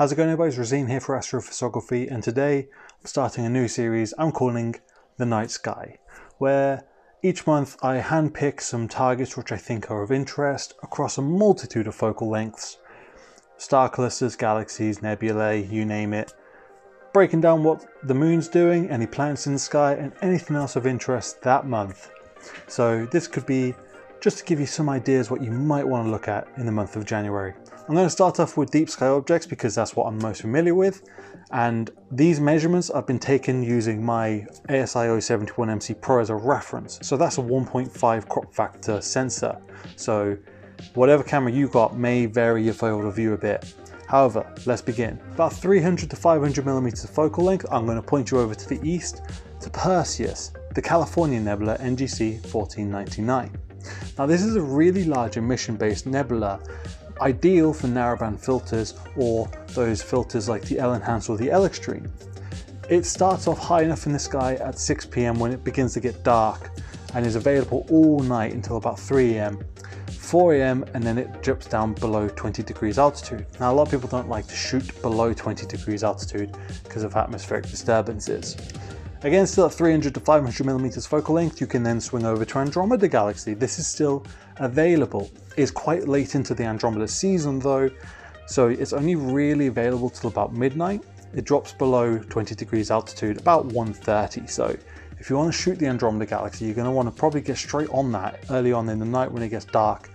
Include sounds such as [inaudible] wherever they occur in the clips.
How's it going everybody? It's Rosine here for AstroFarsography and today I'm starting a new series I'm calling The Night Sky where each month I handpick some targets which I think are of interest across a multitude of focal lengths, star clusters, galaxies, nebulae, you name it, breaking down what the moon's doing, any planets in the sky and anything else of interest that month. So this could be just to give you some ideas what you might want to look at in the month of January. I'm going to start off with deep sky objects because that's what I'm most familiar with. And these measurements I've been taken using my ASI 071MC Pro as a reference. So that's a 1.5 crop factor sensor. So whatever camera you got may vary your field of view a bit. However, let's begin. About 300 to 500 millimeters of focal length, I'm going to point you over to the east to Perseus, the California Nebula NGC 1499. Now this is a really large emission based nebula ideal for narrowband filters or those filters like the L Enhance or the L Extreme. It starts off high enough in the sky at 6 pm when it begins to get dark and is available all night until about 3 am. 4 am and then it drops down below 20 degrees altitude. Now a lot of people don't like to shoot below 20 degrees altitude because of atmospheric disturbances. Again, still at 300 to 500 millimeters focal length, you can then swing over to Andromeda Galaxy. This is still available. It's quite late into the Andromeda season though, so it's only really available till about midnight. It drops below 20 degrees altitude, about 130. So if you want to shoot the Andromeda Galaxy, you're going to want to probably get straight on that early on in the night when it gets dark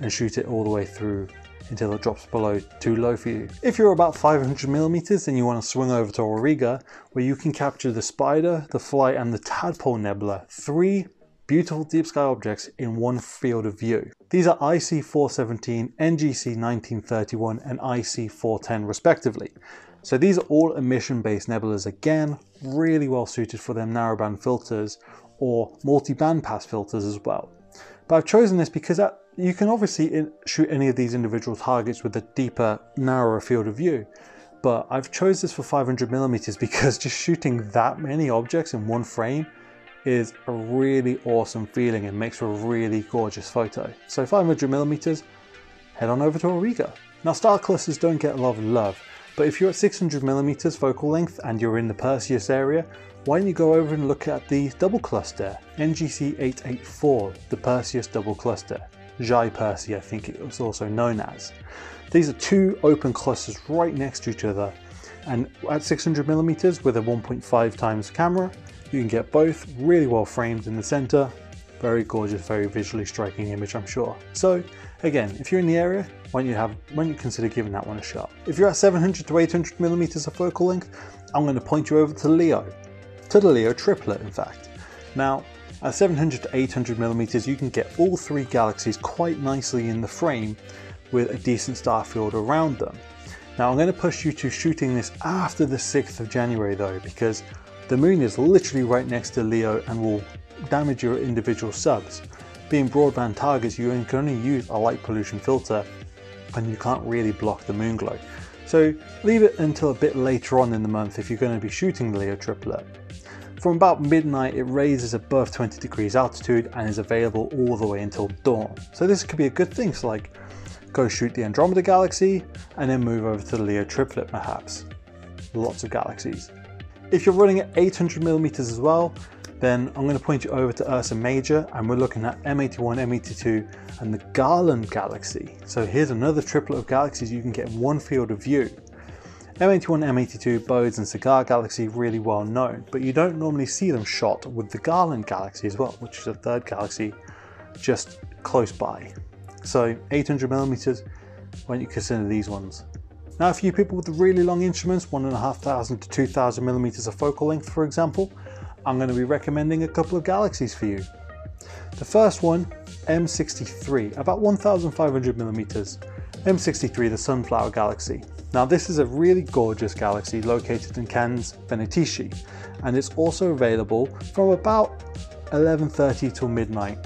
and shoot it all the way through until it drops below too low for you. If you're about 500 millimeters, then you want to swing over to Auriga, where you can capture the Spider, the Fly, and the Tadpole Nebula, three beautiful deep sky objects in one field of view. These are IC417, NGC 1931, and IC410 respectively. So these are all emission-based nebulas again, really well suited for them narrowband filters or multi-band pass filters as well. But I've chosen this because that you can obviously shoot any of these individual targets with a deeper, narrower field of view, but I've chose this for 500 millimeters [laughs] because just shooting that many objects in one frame is a really awesome feeling and makes for a really gorgeous photo. So 500 millimeters, head on over to Auriga. Now star clusters don't get a lot of love, but if you're at 600 millimeters focal length and you're in the Perseus area, why don't you go over and look at the double cluster, NGC 884, the Perseus double cluster. Chi Persei, I think it was also known as. These are two open clusters right next to each other, and at 600 millimeters with a 1.5 times camera, you can get both really well framed in the center. Very gorgeous, very visually striking image, I'm sure. So again, if you're in the area, don't you have, don't you consider giving that one a shot? If you're at 700 to 800 millimeters of focal length, I'm going to point you over to Leo, to the Leo triplet, in fact. Now, at 700 to 800 millimeters, you can get all three galaxies quite nicely in the frame with a decent star field around them. Now I'm going to push you to shooting this after the 6th of January though, because the moon is literally right next to Leo and will damage your individual subs. Being broadband targets, you can only use a light pollution filter and you can't really block the moon glow. So leave it until a bit later on in the month if you're going to be shooting the Leo triplet. From about midnight it raises above 20 degrees altitude and is available all the way until dawn. So this could be a good thing, so like go shoot the Andromeda Galaxy and then move over to the Leo triplet perhaps. Lots of galaxies. If you're running at 800mm as well, then I'm going to point you over to Ursa Major and we're looking at M81, M82 and the Garland Galaxy. So here's another triplet of galaxies you can get in one field of view. M81, M82, Bodes and Cigar Galaxy really well known, but you don't normally see them shot with the Garland Galaxy as well, which is a third galaxy just close by. So 800mm, why don't you consider these ones? Now a few people with really long instruments, 1,500 to 2,000 millimeters of focal length for example, I'm going to be recommending a couple of galaxies for you. The first one, M63, about 1,500 millimeters. M63, the Sunflower Galaxy. Now this is a really gorgeous galaxy located in Canes Venatici and it's also available from about 11.30 till midnight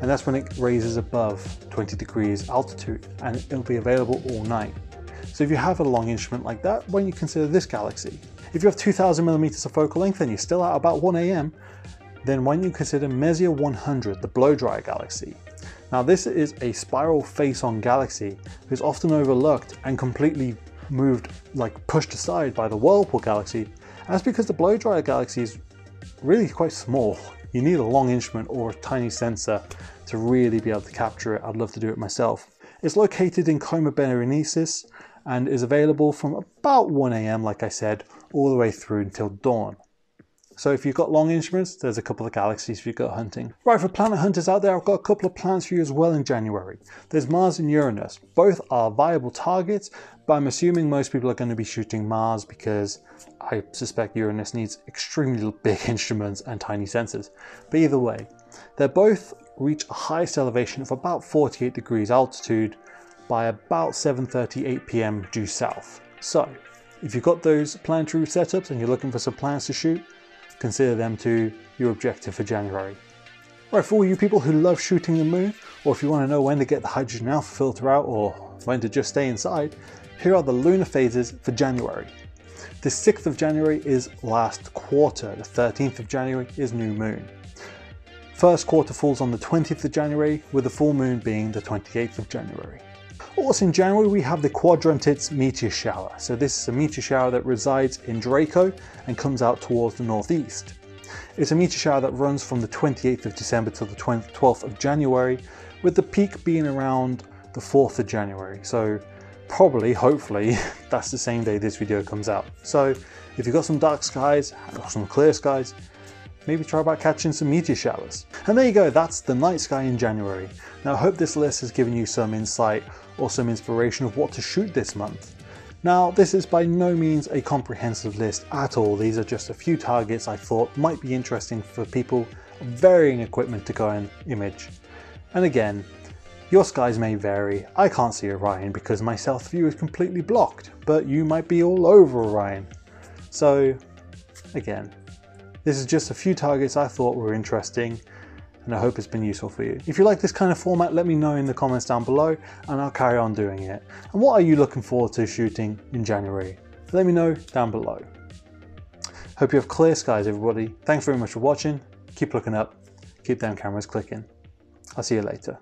and that's when it raises above 20 degrees altitude and it'll be available all night. So if you have a long instrument like that, why don't you consider this galaxy? If you have 2000 millimeters of focal length and you're still at about 1 am, then why don't you consider Messier 100, the blow dryer galaxy? Now this is a spiral face-on galaxy who's often overlooked and completely moved, like pushed aside by the Whirlpool galaxy. That's because the Blow Dryer galaxy is really quite small. You need a long instrument or a tiny sensor to really be able to capture it. I'd love to do it myself. It's located in Coma Berenices and is available from about 1am, like I said, all the way through until dawn. So if you've got long instruments, there's a couple of galaxies if you've got hunting. Right, for planet hunters out there, I've got a couple of plans for you as well in January. There's Mars and Uranus. Both are viable targets, but I'm assuming most people are going to be shooting Mars because I suspect Uranus needs extremely big [laughs] instruments and tiny sensors. But either way, they both reach a highest elevation of about 48 degrees altitude by about 7.38 pm due south. So, if you've got those planetary setups and you're looking for some plans to shoot, consider them to your objective for January. Right, for all you people who love shooting the moon, or if you want to know when to get the hydrogen alpha filter out or when to just stay inside, here are the lunar phases for January. The 6th of January is last quarter, the 13th of January is new moon. First quarter falls on the 20th of January, with the full moon being the 28th of January. Also in January we have the Quadrantid meteor shower. So this is a meteor shower that resides in Draco and comes out towards the northeast. It's a meteor shower that runs from the 28th of December to the 12th of January, with the peak being around the 4th of January. So probably, hopefully, [laughs] that's the same day this video comes out. So if you've got some dark skies some clear skies, maybe try about catching some meteor showers. And there you go, that's the night sky in January. Now I hope this list has given you some insight or some inspiration of what to shoot this month. Now, this is by no means a comprehensive list at all. These are just a few targets I thought might be interesting for people varying equipment to go and image. And again, your skies may vary. I can't see Orion because my south view is completely blocked, but you might be all over Orion. So, again, this is just a few targets I thought were interesting and I hope it's been useful for you. If you like this kind of format, let me know in the comments down below and I'll carry on doing it. And what are you looking forward to shooting in January? Let me know down below. Hope you have clear skies everybody. Thanks very much for watching. Keep looking up. Keep them cameras clicking. I'll see you later.